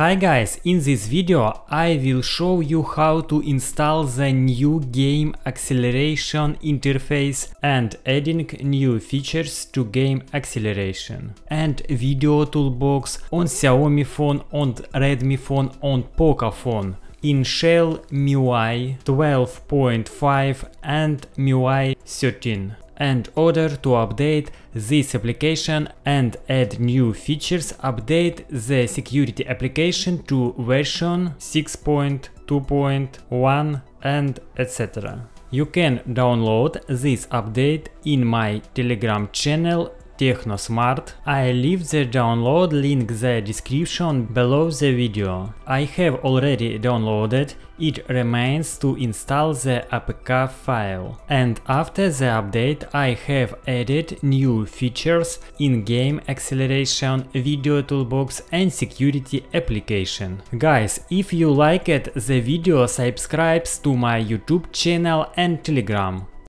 Hi guys, in this video I will show you how to install the new game acceleration interface and adding new features to game acceleration. And video toolbox on Xiaomi phone, on Redmi phone, on Poco phone. In Shell MIUI 12.5 and MIUI 13 and order to update this application and add new features, update the security application to version 6.2.1 and etc. You can download this update in my Telegram channel TechnoSmart. I leave the download link the description below the video. I have already downloaded, it remains to install the APK file. And after the update I have added new features in game acceleration, video toolbox and security application. Guys, if you liked the video subscribe to my YouTube channel and Telegram.